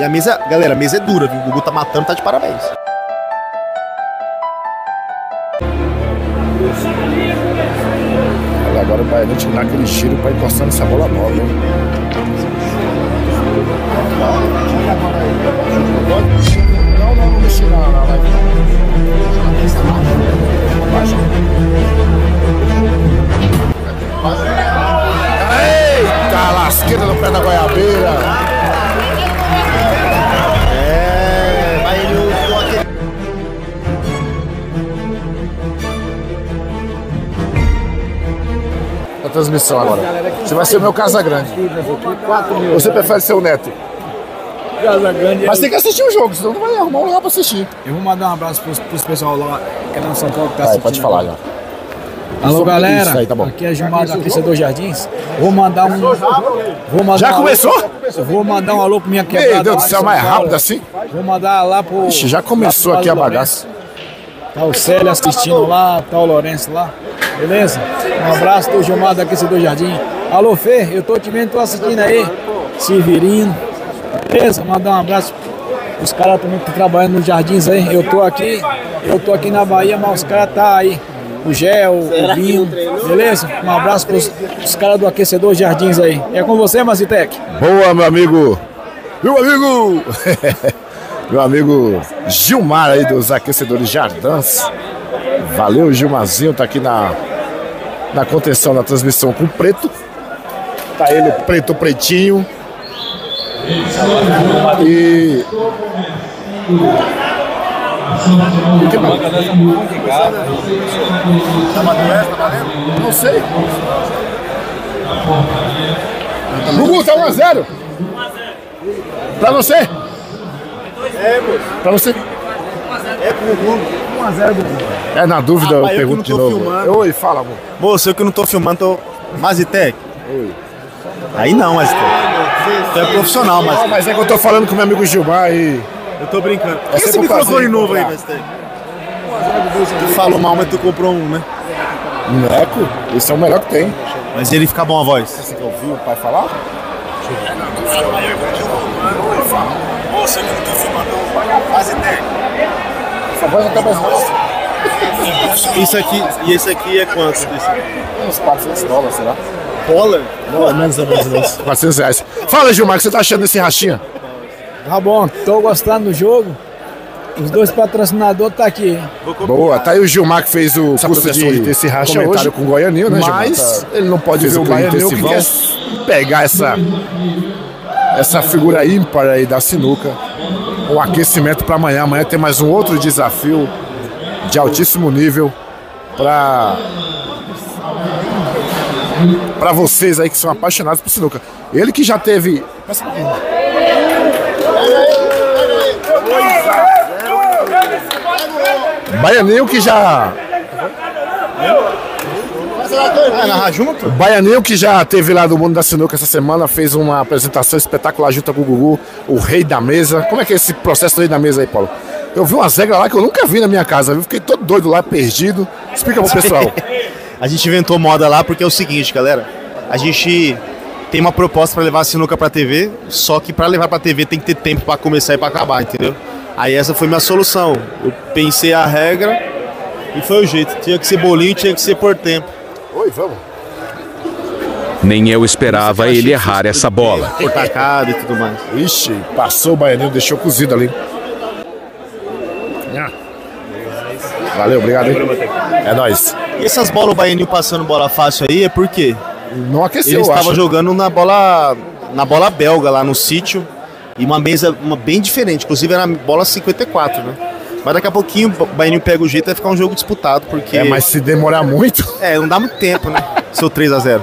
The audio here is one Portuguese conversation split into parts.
E a mesa, galera, a mesa é dura, viu? O Gugu tá matando, tá de parabéns. Olha, agora Baiano tinha que dar aquele giro pra encostar nessa bola nova, hein? Não, não, não. Baixa. Eita, lasqueira no pé da goiabeira. Transmissão agora. Você vai ser o meu Casa Grande. Você prefere ser o Neto? Casa Grande. Mas tem que assistir o jogo, senão não vai arrumar um lugar pra assistir. Eu vou mandar um abraço pros, pros pessoal lá que é lá em São Paulo que tá assistindo. pode falar já. Alô, galera. aí, tá bom. Aqui é Gilmar da Aquecedor Jardins. Vou mandar um. Vou mandar Já um começou? Alô, eu vou mandar um alô pro minha quebrada. Meu Deus do céu, mais Paulo. rápido assim? Vou mandar lá pro. Ixi, já começou aqui a bagaça. Tá o Célio assistindo lá, tá o Lourenço lá. Beleza? Um abraço do Gilmar da Aquecedor Jardim. Alô, Fê, eu tô te vendo, tô assistindo aí. Severino. Beleza? Mandar um abraço os caras também que estão trabalhando nos jardins aí. Eu tô aqui, eu tô aqui na Bahia, mas os caras tá aí. O Gel, o Binho, beleza? Um abraço pros, pros caras do Aquecedor Jardins aí. É com você, Mazitec? Boa, meu amigo. Meu amigo. meu amigo Gilmar aí dos Aquecedores Jardins. Valeu, Gilmarzinho. Tá aqui na, na contenção da transmissão com o preto. Tá ele, preto pretinho. E. Que mais? Não sei. Gugu, tá 1x0. Pra você? É, Pra você? É pro Gugu. 1x0 Gugu. É, na dúvida Rapaz, eu eu que pergunto não de novo. filmando. Oi, fala, amor. Moço, eu que não tô filmando, tô. Mazitec. Aí não, Mazitec. Tu é profissional, Não, Mazitec. mas é que eu tô falando com meu amigo Gilmar e. Eu tô brincando. Por que sempre esse microfone novo aí, encontrar. Mazitec? Tu falou mal, mas tu comprou um, né? Neco, esse é o melhor que tem. Mas ele fica bom a voz. Você quer ouvir o pai falar? Moço, eu que não tô filmando. Mazitec. Essa voz até mais nossa. Isso aqui, e esse aqui é quanto? Uns 400 dólares, será? Dólar? Não, menos ou menos, menos. 400 reais. Fala, Gilmar, o que você tá achando desse rachinha? Tá bom, tô gostando do jogo. Os dois patrocinadores tá aqui. hein? Boa, tá aí o Gilmar que fez o curso proteção de, desse racha comentário hoje, com o Goianil, né, Gilmar? mas Tá- ele não pode ver o Goianil que quer pegar essa, essa figura ímpar aí da sinuca. O aquecimento para amanhã. Amanhã tem mais um outro desafio de altíssimo nível para para vocês aí que são apaixonados por sinuca. Ele que já teve Baianinho que já Vai narrar junto? Baianinho que já teve lá do Mundo da Sinuca essa semana, fez uma apresentação espetacular junto com o Gugu, o rei da mesa. Como é que é esse processo do rei da mesa aí, Paulo? Eu vi umas regras lá que eu nunca vi na minha casa, viu? Fiquei todo doido lá, perdido. Explica pro pessoal. A gente inventou moda lá porque é o seguinte, galera. A gente tem uma proposta pra levar a sinuca pra TV, só que pra levar pra TV tem que ter tempo pra começar e pra acabar, entendeu? Aí essa foi minha solução. Eu pensei a regra e foi o jeito. Tinha que ser bolinho, tinha que ser por tempo. Oi, vamos. Nem eu esperava ele errar essa bola. Por tacada e tudo mais. Ixi, passou o Baianinho, deixou cozido ali. Ah. Valeu, obrigado, hein? É nóis. E essas bolas, o Baianinho passando bola fácil aí, é por quê? Não aqueceu, Ele eu estava acho. jogando na bola na bola belga lá no sítio e uma mesa uma bem diferente, inclusive era bola 54, né? Mas daqui a pouquinho o Baianinho pega o jeito e vai ficar um jogo disputado, porque É, mas se demorar muito. É, não dá muito tempo, né? Seu 3 a 0.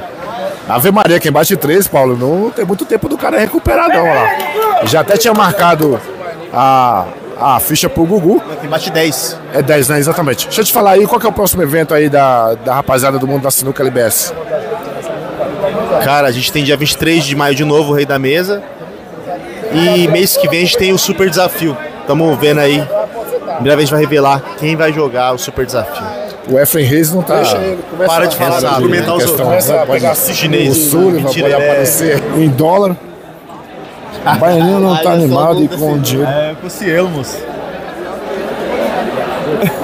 Ave Maria, quem bate três, Paulo, não tem muito tempo do cara recuperar, não, lá. Já até tinha marcado a, a ficha pro Gugu. Quem bate 10. É 10, né? Exatamente. Deixa eu te falar aí, qual que é o próximo evento aí da, da rapaziada do mundo da Sinuca LBS? Cara, a gente tem dia 23 de maio de novo o Rei da Mesa. E mês que vem a gente tem o Super Desafio. Tamo vendo aí. Primeira vez a vai revelar quem vai jogar o Super Desafio. O Efraim Reis não tá. Para de falar, argumentar os outros. né? Pode- Chinês. O Sullivan Mentira, pode é- aparecer em dólar. O Baianinho não tá animado e com o Diego. É, com o Cielo, moço.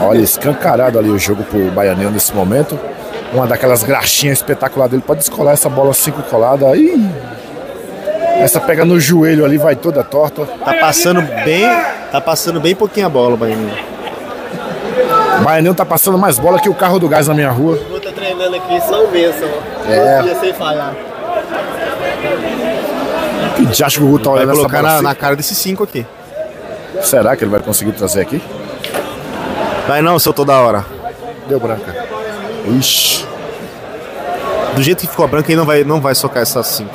Olha, escancarado ali o jogo pro Baianinho nesse momento. Uma daquelas graxinhas espetaculares dele pode descolar essa bola cinco colada. Ih! Essa pega no joelho ali, vai toda torta. Tá passando bem. Tá passando bem pouquinho a bola, Baianinho. Baianinho tá passando mais bola que o carro do gás na minha rua. Eu tô treinando aqui só o bênção. É. Ia sem falhar. Que diacho que o Gugu tá olhando essa bola na, assim? na cara desses cinco aqui. Será que ele vai conseguir trazer aqui? Vai não, seu toda hora. Deu branca. Ixi. Do jeito que ficou branca, ele não vai, não vai socar essas cinco.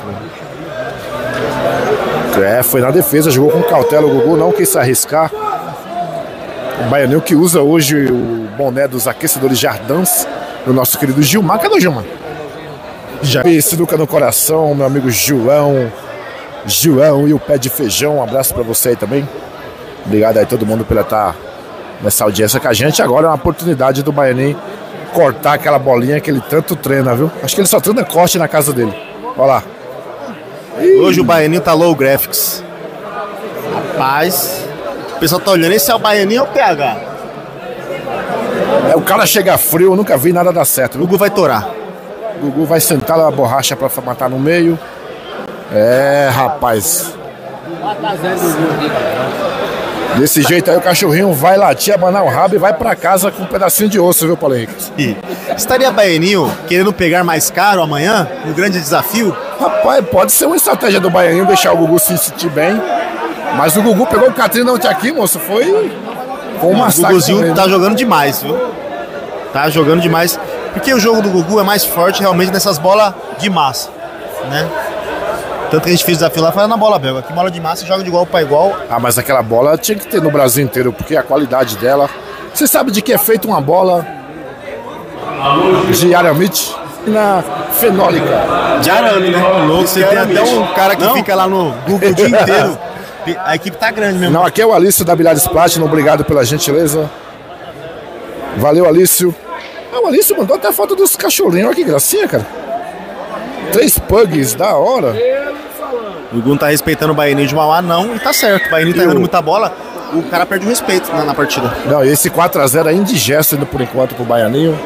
É, foi na defesa, jogou com cautela o Gugu, não quis se arriscar. O Baianinho que usa hoje o boné dos aquecedores Jardins, do nosso querido Gilmar. Cadê o Gilmar? Já. Sinuca no coração, meu amigo João. João e o pé de feijão. Um abraço pra você aí também. Obrigado aí todo mundo pela estar nessa audiência com a gente. Agora é uma oportunidade do Baianinho cortar aquela bolinha que ele tanto treina, viu? Acho que ele só treina corte na casa dele. Olha lá. Hoje o Baianinho tá low graphics. Rapaz. O pessoal tá olhando, esse é o Baianinho ou o PH? É, o cara chega frio, eu nunca vi nada dar certo. O? Gugu vai torar. O Gugu vai sentar a borracha pra matar no meio. É, rapaz. Desse jeito aí o cachorrinho vai latir, abanar o rabo e vai pra casa com um pedacinho de osso, viu, Paulo Henrique? Estaria Baianinho querendo pegar mais caro amanhã, no grande desafio? Rapaz, pode ser uma estratégia do Baianinho deixar o Gugu se sentir bem. Mas o Gugu pegou o Catrina ontem aqui, moço. Foi, foi um o massacre. Guguzinho também, tá jogando demais, viu? Tá jogando demais. Porque o jogo do Gugu é mais forte realmente nessas bolas de massa, né? Tanto que a gente fez o desafio lá, foi na bola belga. Aqui bola de massa joga de igual para igual. Ah, mas aquela bola tinha que ter no Brasil inteiro, porque a qualidade dela. Você sabe de que é feita uma bola de aramite? Na fenólica. De arame, né? Louco, você tem até um cara que fica lá no Google o dia inteiro. A equipe tá grande mesmo. Não, aqui é o Alício da Bilhares Platinum, obrigado pela gentileza. Valeu, Alício. Ah, o Alício mandou até foto dos cachorrinhos, olha que gracinha, cara. Três pugs, da hora. O não tá respeitando o Baianinho de Mauá, não, e tá certo. O Baianinho tá o- errando muita bola, o cara perde o respeito na, na partida. Não, esse 4x0 é indigesto ainda por enquanto pro Baianinho.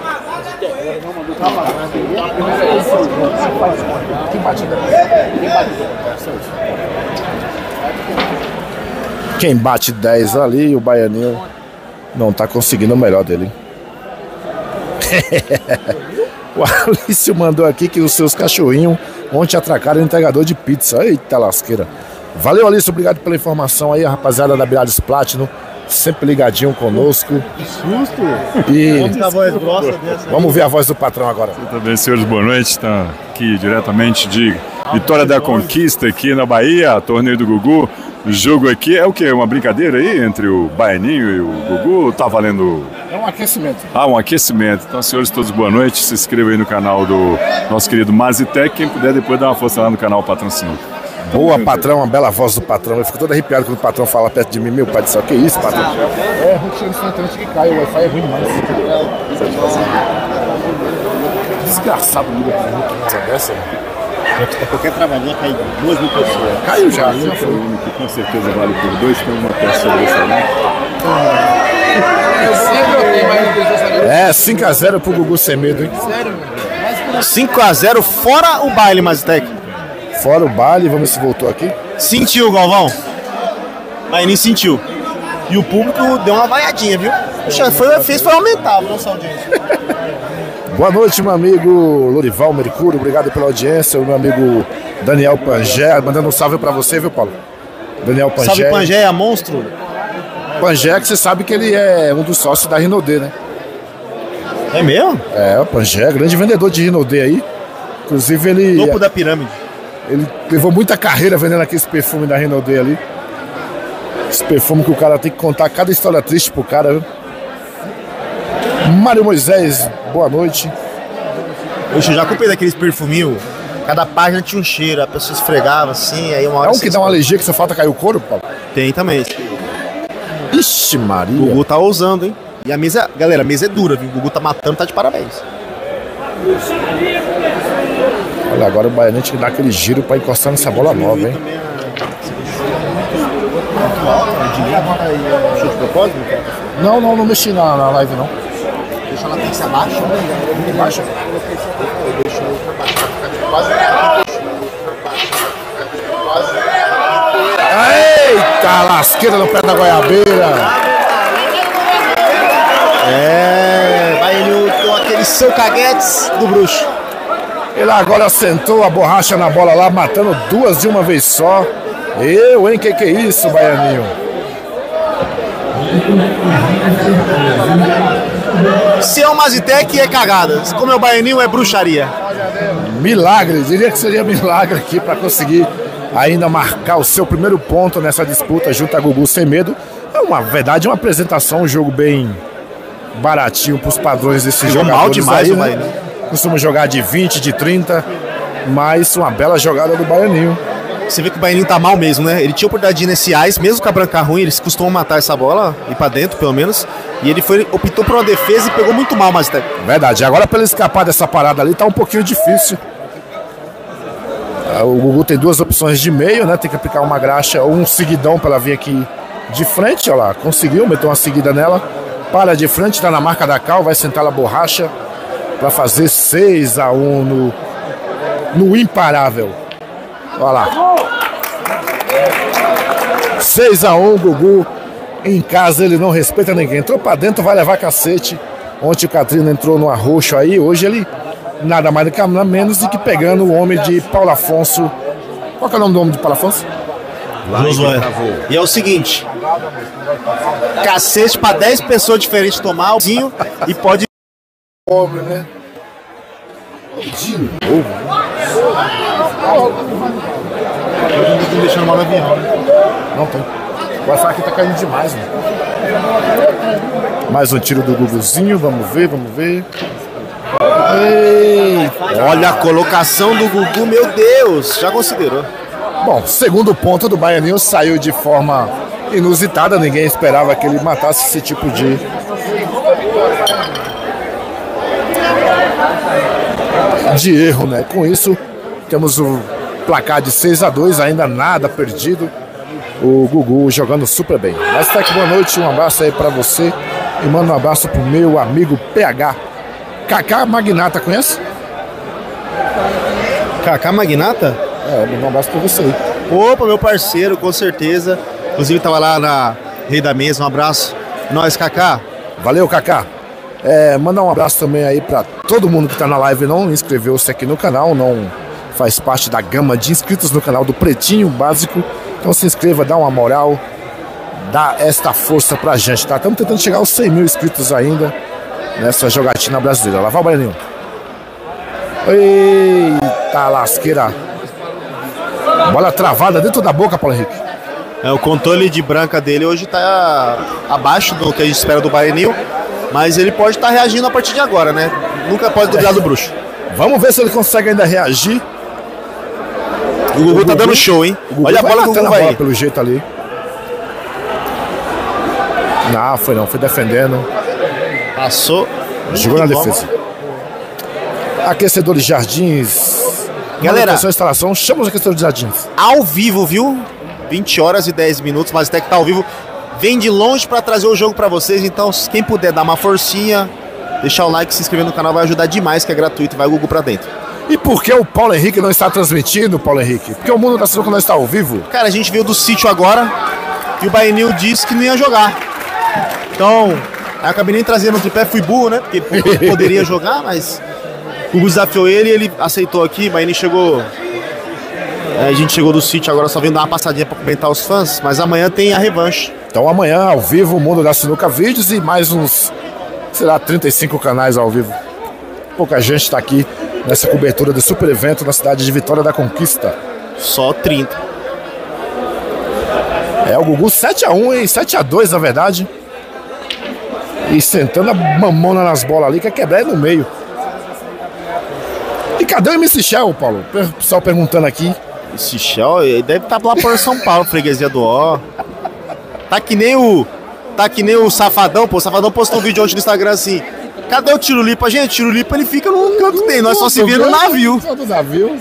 Quem bate 10 ali, o Baianinho não tá conseguindo o melhor dele. o Alício mandou aqui que os seus cachorrinhos ontem atracaram o entregador de pizza. Eita lasqueira. Valeu, Alício. Obrigado pela informação aí, rapaziada da Bilhares Platinum. Sempre ligadinho conosco. Que susto! E A voz grossa dessa. vamos ver a voz do patrão agora. Também, senhores, boa noite. Está aqui diretamente de Vitória da Conquista, aqui na Bahia, torneio do Gugu. O jogo aqui é o quê? Uma brincadeira aí entre o Baianinho e o Gugu? Tá valendo É um aquecimento. ah, um aquecimento. Então, senhores, todos boa noite. Se inscreva aí no canal do nosso querido Mazitec. Quem puder, depois dá uma força lá no canal Patrocínio. Boa, patrão, uma bela voz do patrão. Eu fico todo arrepiado quando o patrão fala perto de mim. Meu pai do céu, que isso, patrão? É, roteiro instantâneo que cai. O Wi-Fi é ruim demais. Desgraçado, liga pra mim, que coisa dessa. Qualquer travadinha cai duas mil pessoas. Caiu já, já foi. que com certeza vale por dois, tem uma peça sobressalente. É, 5x0 pro Gugu sem medo, hein? 5x0 fora o baile, Mazitec. Fora o baile, vamos ver se voltou aqui. Sentiu, Galvão? Baianinho sentiu. E o público deu uma vaiadinha, viu? Puxa, foi, fez foi aumentar a nossa audiência. Boa noite, meu amigo Lorival Mercúrio. Obrigado pela audiência. O meu amigo Daniel Pangé. Mandando um salve pra você, viu, Paulo? Daniel Pangé. Salve Pangeia, monstro. Pangé, que você sabe que ele é um dos sócios da Rinodê, né? É mesmo? É, o Pangé, grande vendedor de Rinodê aí. Inclusive, ele, Topo da pirâmide. Ele levou muita carreira vendendo aquele perfume da Rinodê ali. Esse perfume que o cara tem que contar cada história triste pro cara, viu? Mário Moisés, boa noite. Oxe, eu já comprei daqueles perfuminhos. Cada página tinha um cheiro, a pessoa esfregava assim, aí uma hora. É um você que dá uma alergia que só falta cair o couro, Paulo? Tem também. Ixi, O Maria. Gugu tá ousando, hein? E a mesa, galera, a mesa é dura, viu? O Gugu tá matando, tá de parabéns. Olha, agora o Baianete tem que dar aquele giro pra encostar nessa bola nova, hein? Não, não, não mexi na, na live não. Deixa a latência abaixo. Baixa. Eita, lasqueira no pé da goiabeira. É, vai ele com aquele seu caguetes do bruxo. Ele agora sentou a borracha na bola lá, matando duas de uma vez só. Eu, hein? Que que é isso, Baianinho? Se é o Mazitec, é cagada. Como é o Baianinho, é bruxaria. Milagre, diria que seria milagre aqui para conseguir ainda marcar o seu primeiro ponto nessa disputa junto a Gugu sem medo. É uma verdade, uma apresentação, um jogo bem baratinho para os padrões Jogou jogadores mal demais aí, o né? Baianinho. Costuma jogar de 20, de 30, mas uma bela jogada do Baianinho. Você vê que o Baianinho tá mal mesmo, né? Ele tinha oportunidade ice, mesmo com a branca ruim, eles costumam matar essa bola, ir pra dentro, pelo menos. E ele foi, optou por uma defesa e pegou muito mal o Mazitec. Verdade, agora para ele escapar dessa parada ali tá um pouquinho difícil. Ah, O Gugu tem duas opções de meio, né? Tem que aplicar uma graxa ou um seguidão para ela vir aqui de frente. Olha lá, conseguiu, meteu uma seguida nela. Para de frente, tá na marca da Cal, vai sentar a borracha para fazer 6 a 1 no, no imparável. Olha lá. 6 a 1 Gugu. Em casa ele não respeita ninguém. Entrou pra dentro, vai levar cacete. Ontem o Catrino entrou no arroxo aí. Hoje ele nada mais do que nada menos do que pegando o homem de Paulo Afonso. Qual que é o nome do homem de Paulo Afonso? Josué. E é o seguinte: cacete pra 10 pessoas diferentes tomar, o Zinho, e pode. Homem, né? Não tô deixando mal no avião. Não tem. O Wi-Fi aqui tá caindo demais, mano. Mais um tiro do Guguzinho, vamos ver, vamos ver. Eita. Olha a colocação do Gugu, meu Deus, já considerou. Bom, segundo ponto do Baianinho saiu de forma inusitada, ninguém esperava que ele matasse esse tipo de. De erro, né? Com isso, temos o placar de 6 a 2 ainda nada perdido. O Gugu jogando super bem. Mas tá aqui, boa noite, um abraço aí pra você e manda um abraço pro meu amigo PH. Kaká Magnata, conhece? Kaká Magnata? É, manda um abraço pra você aí. Opa, meu parceiro, com certeza. Inclusive tava lá na Rei da Mesa, um abraço. Nós, Kaká. Valeu, Kaká. É, mandar um abraço também aí pra todo mundo que tá na live não inscreveu-se aqui no canal, não faz parte da gama de inscritos no canal do Pretinho Básico. Então se inscreva, dá uma moral, dá esta força pra gente, tá? Estamos tentando chegar aos 100 mil inscritos ainda nessa jogatina brasileira. Lá vai o Baianinho. Eita lasqueira. Bola travada dentro da boca, Paulo Henrique. É, o controle de branca dele hoje tá abaixo do que a gente espera do Baianinho, mas ele pode estar reagindo a partir de agora, né? Nunca pode duvidar do bruxo. Vamos ver se ele consegue ainda reagir. O Gugu tá dando show, hein? O Gugu Olha a vai bola do matando Gugu a bola pelo jeito ali. Não, foi não, foi defendendo. Passou. Jogou na Que defesa. Aquecedores Jardins. Galera. Instalação, chama os aquecedores Jardins. Ao vivo, viu? 20 horas e 10 minutos, mas até que tá ao vivo. Vem de longe pra trazer o jogo pra vocês, então quem puder dar uma forcinha, deixar o like, se inscrever no canal vai ajudar demais, que é gratuito, vai o Gugu pra dentro. E por que o Paulo Henrique não está transmitindo, Paulo Henrique? Porque o mundo da sinuca não está ao vivo. Cara, a gente veio do sítio agora e o Baianil disse que não ia jogar. Então, acabei nem trazendo o tripé, fui burro, né? Porque poderia jogar, mas o desafiou ele, ele aceitou aqui, o Baianil chegou. é, a gente chegou do sítio agora só vindo dar uma passadinha pra comentar os fãs, mas amanhã tem a revanche. Então amanhã, ao vivo, o Mundo da Sinuca Vídeos e mais uns, sei lá, 35 canais ao vivo. Pouca gente está aqui nessa cobertura do super evento na cidade de Vitória da Conquista. Só 30. É o Gugu 7x1, hein? 7x2 na verdade. E sentando a mamona nas bolas ali, que é quebrar no meio. E cadê o MC Shell, Paulo? O pessoal perguntando aqui. Esse Shell, ele deve estar lá por São Paulo, freguesia do Ó. Tá que nem o. Tá que nem o Safadão, pô. O Safadão postou um vídeo ontem no Instagram assim. Cadê o Tirulipa? Gente, o Tirulipa ele fica no canto dele, nós só se vê no navio. Só no navio.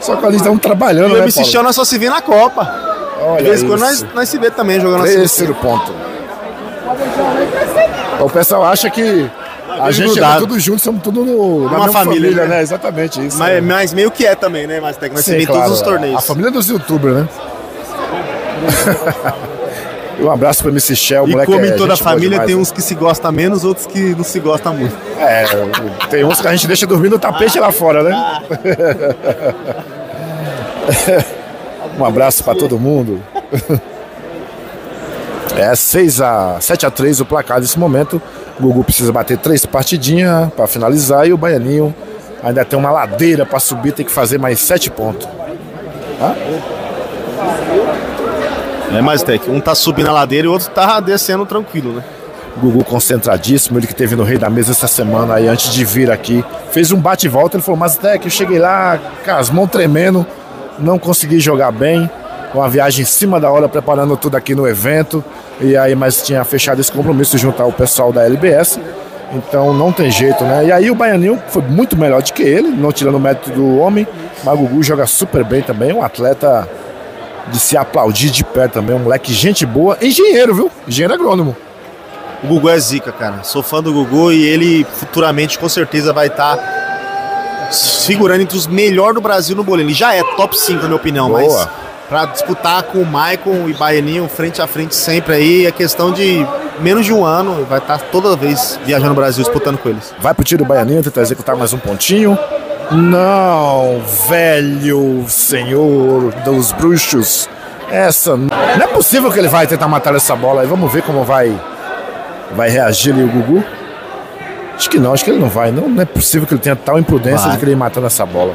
Só que eles estão trabalhando, o né, MC Paulo? Shell nós só se vê na Copa. Olha De vez em quando isso. nós, nós se vê também jogando assim. Terceiro ponto. O pessoal acha que a gente é tudo junto, somos tudo no, na família, família, né? né? Exatamente isso. Mas, mas meio que é também, né, Mas Nós se vê em todos os torneios. A família dos youtubers, né? E um abraço pra MC Shell, E moleque. como é em toda gente boa família, demais, tem né? uns que se gostam menos, outros que não se gostam muito. É, tem uns que a gente deixa dormir no tapete lá fora, né? um abraço pra todo mundo. É 6 a 7 a 3 o placar nesse momento. O Gugu precisa bater três partidinhas pra finalizar e o Baianinho ainda tem uma ladeira pra subir, tem que fazer mais sete pontos. É, mas Tec, um tá subindo a ladeira e o outro tá descendo tranquilo, né? Gugu concentradíssimo, ele que teve no Rei da Mesa essa semana aí, antes de vir aqui. Fez um bate e volta, ele falou, mas que eu cheguei lá, com as mãos tremendo, não consegui jogar bem. Uma viagem em cima da hora, preparando tudo aqui no evento. E aí, mas tinha fechado esse compromisso junto ao pessoal da LBS. Então não tem jeito, né? E aí o Baianinho foi muito melhor do que ele, não tirando o mérito do homem. Mas o Gugu joga super bem também, um atleta de se aplaudir de pé também, um moleque gente boa, engenheiro, viu? Engenheiro agrônomo. O Gugu é zica, cara. Sou fã do Gugu e ele futuramente com certeza vai estar figurando entre os melhores do Brasil no bolinho. Ele já é top 5, na minha opinião, Boa. mas pra disputar com o Maicon e Baianinho frente a frente sempre aí, é questão de menos de um ano, vai estar toda vez viajando no Brasil disputando com eles. Vai pro tiro baianinho, tentar executar mais um pontinho. Não, velho senhor dos bruxos. Essa. Não é possível que ele vai tentar matar essa bola aí. Vamos ver como vai. Vai reagir ali o Gugu. Acho que não, acho que ele não vai. Não, não é possível que ele tenha tal imprudência Vai. de querer ir matando essa bola.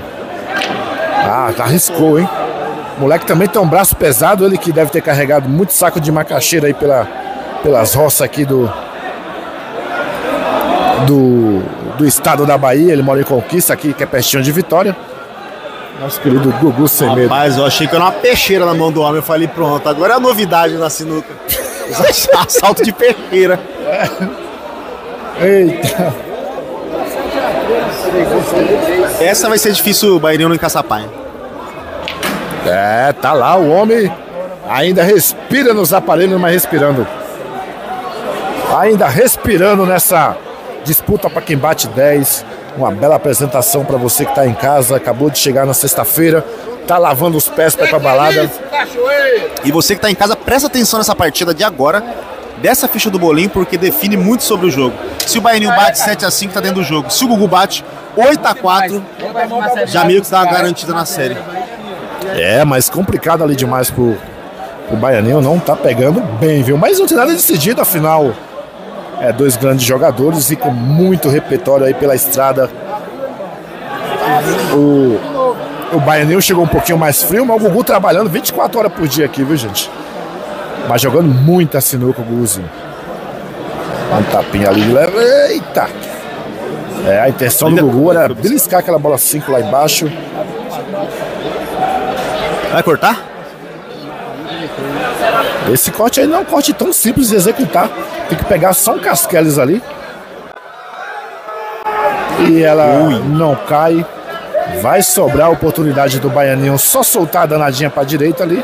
Ah, tá arriscou, hein? O moleque também tem um braço pesado, ele que deve ter carregado muito saco de macaxeira aí pela, pelas roças aqui do, do, do estado da Bahia. Ele mora em Conquista, aqui, que é pertinho de Vitória. Nosso querido Gugu Sem Medo. Rapaz, eu achei que era uma peixeira na mão do homem. Eu falei, pronto, agora é a novidade na sinuca. Assalto de peixeira. Eita! Essa vai ser difícil o Baianinho não encaçapar, É, tá lá o homem. Ainda respira nos aparelhos, mas respirando. Ainda respirando nessa disputa para quem bate 10. Uma bela apresentação para você que tá em casa. Acabou de chegar na sexta-feira. Tá lavando os pés para ir pra balada. E você que tá em casa, presta atenção nessa partida de agora, dessa ficha do bolinho, porque define muito sobre o jogo. Se o Baianinho bate 7x5, tá dentro do jogo. Se o Gugu bate 8x4, já meio que dá uma garantida na série. É, mas complicado ali demais pro, pro Baianinho. Não tá pegando bem, viu? Mas não tem nada decidido, afinal. É, dois grandes jogadores e com muito repertório aí pela estrada. O, o Baianinho chegou um pouquinho mais frio, mas o Gugu trabalhando 24 horas por dia aqui, viu, gente? Mas jogando muita sinuca o Guguzinho. Um tapinha ali. Eita! É, a intenção do Gugu era beliscar aquela bola 5 lá embaixo. Vai cortar? Esse corte aí não é um corte tão simples de executar. Tem que pegar só um casqueles ali. E ela não cai. Vai sobrar a oportunidade do Baianinho só soltar a danadinha pra direita ali.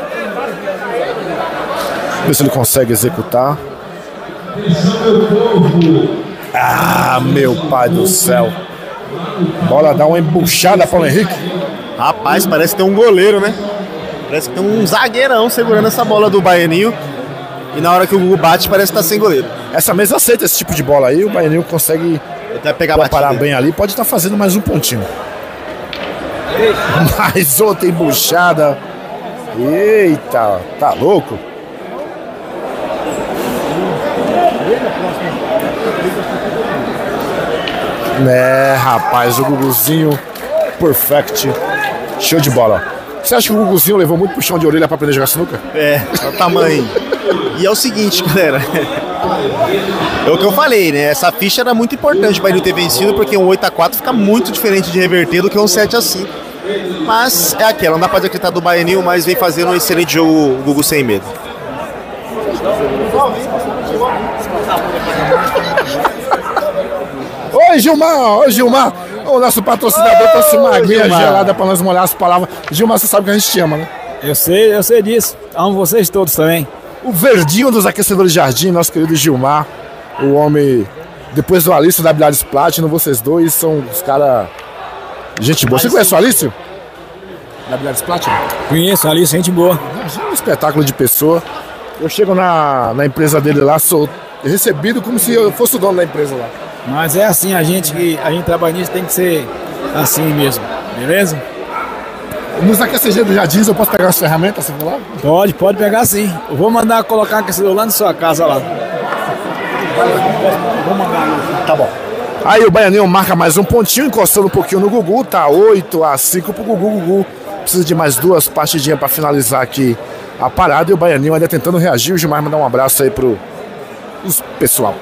Ver se ele consegue executar. Ah, meu pai do céu. Bola dá uma embuchada para o Henrique. Rapaz, parece que tem um goleiro, né? Parece que tem um zagueirão segurando essa bola do Baianinho. E na hora que o Gugu bate, parece que tá sem goleiro. Essa mesa aceita esse tipo de bola aí. O Baianinho consegue Até pegar parar bem ali, pode estar fazendo mais um pontinho. Mais outra embuchada. Eita, tá louco? É, rapaz, o Guguzinho perfect. Show de bola. Você acha que o Guguzinho levou muito puxão de orelha pra aprender a jogar sinuca? É, é o tamanho. E é o seguinte, galera. É o que eu falei, né? Essa ficha era muito importante para ele ter vencido, porque um 8x4 fica muito diferente de reverter do que um 7x5. Mas é aquela, não dá pra dizer que tá do Baianinho, mas vem fazendo um excelente jogo o Gugu sem medo. Oi, Gilmar! Oi, Gilmar! O nosso patrocinador trouxe uma aguinha gelada pra nós molhar as palavras. Gilmar, você sabe que a gente te ama, né? Eu sei, eu sei disso. Amo vocês todos também. O verdinho dos aquecedores de jardim, nosso querido Gilmar, o homem, depois do Alício da Bilhares Platinum, vocês dois são os caras. Gente boa. Você conhece o Alício? Da Bilhares Platinum? Conheço ali, gente boa. Um espetáculo de pessoa. Eu chego na, na empresa dele lá, sou recebido como se eu fosse o dono da empresa lá. Mas é assim, a gente que a gente trabalha nisso tem que ser assim mesmo, beleza? Nos aquecedores de jardins eu posso pegar as ferramentas, falar? Pode, pode pegar sim. Eu vou mandar colocar aquecedor lá na sua casa lá. Vou mandar. Tá bom. Aí o Baianinho marca mais um pontinho, encostando um pouquinho no Gugu, tá 8 a 5 pro Gugu. Gugu precisa de mais duas partidinhas para finalizar aqui a parada e o Baianinho ainda tentando reagir. O Gilmar mandar um abraço aí pro pessoal.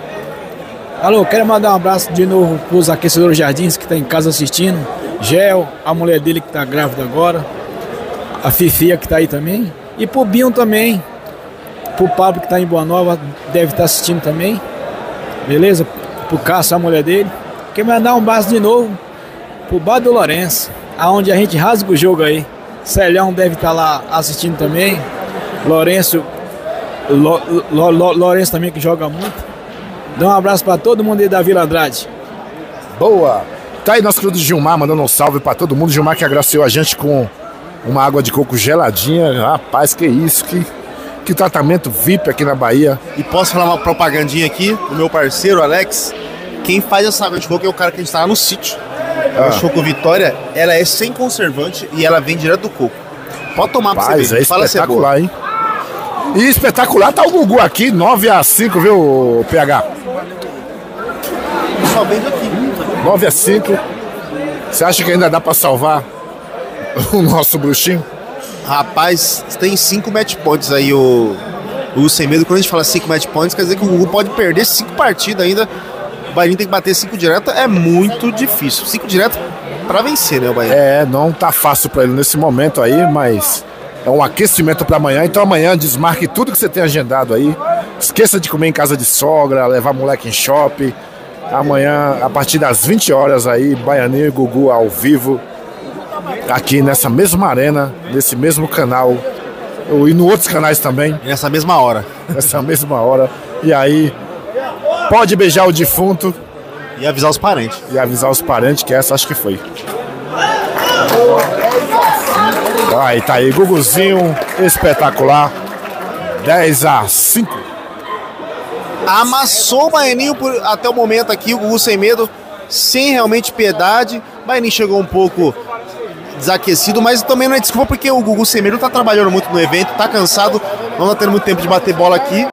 Alô, quero mandar um abraço de novo pros aquecedores jardins que tá em casa assistindo. Gel, a mulher dele que tá grávida agora. A Fifia que tá aí também. E pro Binho também. Pro Pablo que tá em Boa Nova, deve estar assistindo também. Beleza? Pro Cássio, a mulher dele. Quero mandar um abraço de novo pro Bar do Lourenço, aonde a gente rasga o jogo aí. Celhão deve estar lá assistindo também. Lourenço, Lo, Lo, Lo, Lourenço também que joga muito. Dá um abraço para todo mundo aí da Vila Andrade. Boa! Tá aí nosso querido Gilmar mandando um salve para todo mundo. Gilmar que agraciou a gente com uma água de coco geladinha. Rapaz, que isso, que, que tratamento VIP aqui na Bahia. E posso falar uma propagandinha aqui do meu parceiro Alex? Quem faz essa água de coco é o cara que a gente tá lá no sítio. A água de coco Vitória, ela é sem conservante e ela vem direto do coco. Pode tomar pra Rapaz, você ver. é Fala é espetacular, hein? E espetacular tá o Gugu aqui, 9 a 5 viu, PH? Só vende aqui. 9 a 5 Você acha que ainda dá pra salvar o nosso bruxinho? Rapaz, tem cinco match points aí o, o Sem Medo. Quando a gente fala cinco match points, quer dizer que o Gugu pode perder cinco partidas ainda. O Bahia tem que bater cinco direto, é muito difícil. Cinco direto pra vencer, né, o Bahia? É, não tá fácil pra ele nesse momento aí, mas é um aquecimento pra amanhã. Então amanhã desmarque tudo que você tem agendado aí. Esqueça de comer em casa de sogra, levar moleque em shopping. Amanhã, a partir das 20 horas aí, Baianinho e Gugu ao vivo. Aqui nessa mesma arena, nesse mesmo canal. E no outros canais também, Nessa mesma hora. nessa mesma hora. E aí, pode beijar o defunto E avisar os parentes. e avisar os parentes que essa acho que foi. Aí tá aí, Guguzinho, espetacular. 10 a 5. Amassou o Baianinho por- até o momento aqui, o Gugu sem medo, sem realmente piedade. Baianinho chegou um pouco desaquecido, mas também não é desculpa porque o Gugu sem medo tá trabalhando muito no evento, tá cansado, não tá tendo muito tempo de bater bola aqui.